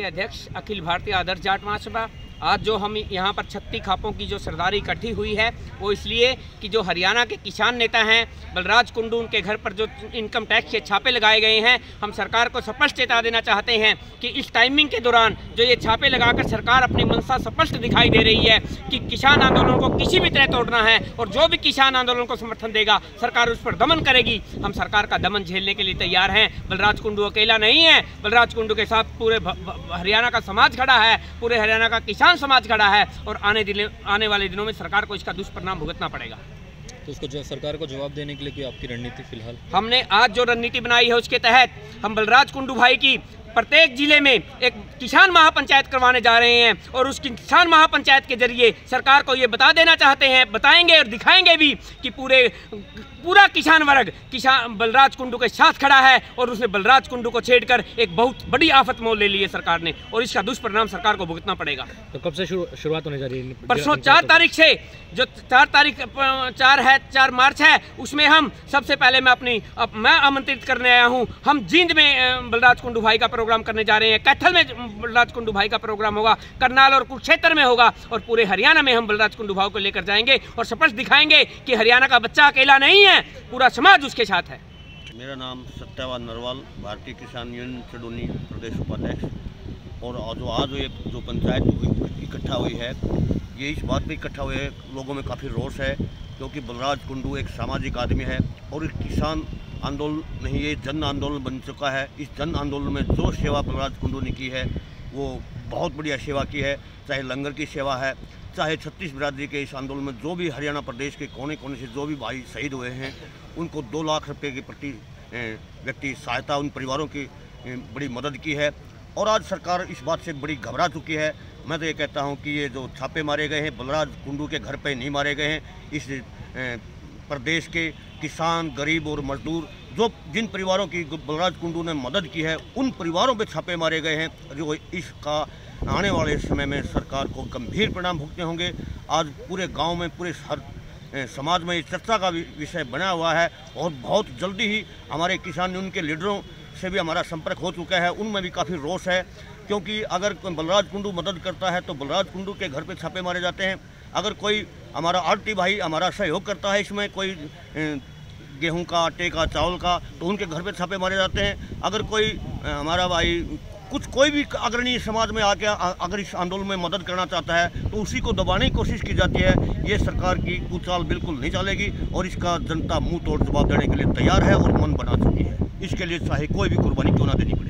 राष्ट्रीय अध्यक्ष अखिल भारतीय आदर्श जाट महासभा आज जो हम यहाँ पर छत्ती खापों की जो सरदारी इकट्ठी हुई है, वो इसलिए कि जो हरियाणा के किसान नेता हैं, बलराज कुंडू, उनके घर पर जो इनकम टैक्स के छापे लगाए गए हैं, हम सरकार को स्पष्ट चेता देना चाहते हैं कि इस टाइमिंग के दौरान जो ये छापे लगाकर सरकार अपनी मंशा स्पष्ट दिखाई दे रही है कि किसान आंदोलन को किसी भी तरह तोड़ना है और जो भी किसान आंदोलन को समर्थन देगा, सरकार उस पर दमन करेगी। हम सरकार का दमन झेलने के लिए तैयार हैं। बलराज कुंडू अकेला नहीं है। बलराज कुंडू के साथ पूरे हरियाणा का समाज खड़ा है। पूरे हरियाणा का किसान किसान समाज खड़ा है और आने दिले आने वाले दिनों में सरकार को इसका दुष्परिणाम भुगतना पड़ेगा। तो उसको जो सरकार को जवाब देने के लिए कोई आपकी रणनीति फ़िलहाल? हमने आज जो रणनीति बनाई है उसके तहत हम बलराज कुंडू भाई की प्रत्येक ज़िले में एक किसान महापंचायत करवाने जा रहे हैं और उस किसान महापंचायत के ज़रिए सरकार को ये बता देना चाहते हैं बताएँगे और दिखाएँगे भी कि पूरे पूरा किसान वर्ग किसान बलराज कुंडू के साथ खड़ा है और उसने बलराज कुंडू को छेड़कर एक बहुत बड़ी आफत मोल ले ली है सरकार ने और इसका दुष्परिणाम सरकार को भुगतना पड़ेगा। तो कब से शुरुआत होने जा रही है? परसों चार तारीख से जो चार तारीख चार है चार मार्च है उसमें हम सबसे पहले मैं अपनी अब मैं आमंत्रित करने आया हूँ। हम जींद में बलराज कुंडू भाई का प्रोग्राम करने जा रहे हैं। कैथल में बलराज कुंडू भाई का प्रोग्राम होगा करनाल और कुरुक्षेत्र में होगा और पूरे हरियाणा में हम बलराज कुंडू भाई को लेकर जाएँगे और स्पष्ट दिखाएँगे कि हरियाणा का बच्चा अकेला नहीं है। पूरा समाज उसके साथ है। मेरा नाम सत्यावान नरवाल, भारतीय किसान यूनियन चडोनी प्रदेश उपाध्यक्ष। और जो आज एक जो पंचायत इकट्ठा हुई है, ये इस बात पे इकट्ठा हुए है, लोगों में काफ़ी रोष है, क्योंकि बलराज कुंडू एक सामाजिक आदमी है, और एक किसान आंदोलन नहीं ये जन आंदोलन बन चुका है। इस जन आंदोलन में जो सेवा बलराज कुंडू ने की है, वो बहुत बढ़िया सेवा की है, चाहे लंगर की सेवा है, चाहे छत्तीस बिरादरी के इस आंदोलन में जो भी हरियाणा प्रदेश के कोने कोने से जो भी भाई शहीद हुए हैं, उनको दो लाख रुपये के प्रति व्यक्ति सहायता उन परिवारों की बड़ी मदद की है। और आज सरकार इस बात से बड़ी घबरा चुकी है। मैं तो ये कहता हूँ कि ये जो छापे मारे गए हैं, बलराज कुंडू के घर पे नहीं मारे गए हैं। इस प्रदेश के किसान, गरीब और मजदूर जो जिन परिवारों की बलराज कुंडू ने मदद की है, उन परिवारों पर छापे मारे गए हैं। जो इसका आने वाले समय में सरकार को गंभीर परिणाम भुगतने होंगे। आज पूरे गाँव में, पूरे हर समाज में इस चर्चा का विषय बना हुआ है और बहुत जल्दी ही हमारे किसान यूनियन के लीडरों से भी हमारा संपर्क हो चुका है। उनमें भी काफ़ी रोष है, क्योंकि अगर बलराज कुंडू मदद करता है तो बलराज कुंडू के घर पे छापे मारे जाते हैं। अगर कोई हमारा आरती भाई हमारा सहयोग करता है इसमें, कोई गेहूँ का, आटे का, चावल का तो उनके घर पे छापे मारे जाते हैं। अगर कोई हमारा भाई कुछ, कोई भी अग्रणी समाज में आके अगर इस आंदोलन में मदद करना चाहता है तो उसी को दबाने की कोशिश की जाती है। ये सरकार की कुचाल बिल्कुल नहीं चलेगी और इसका जनता मुँह तोड़ जवाब देने के लिए तैयार है और मन बना चुकी है। इसके लिए चाहे कोई भी कुर्बानी क्यों ना देनी पड़े।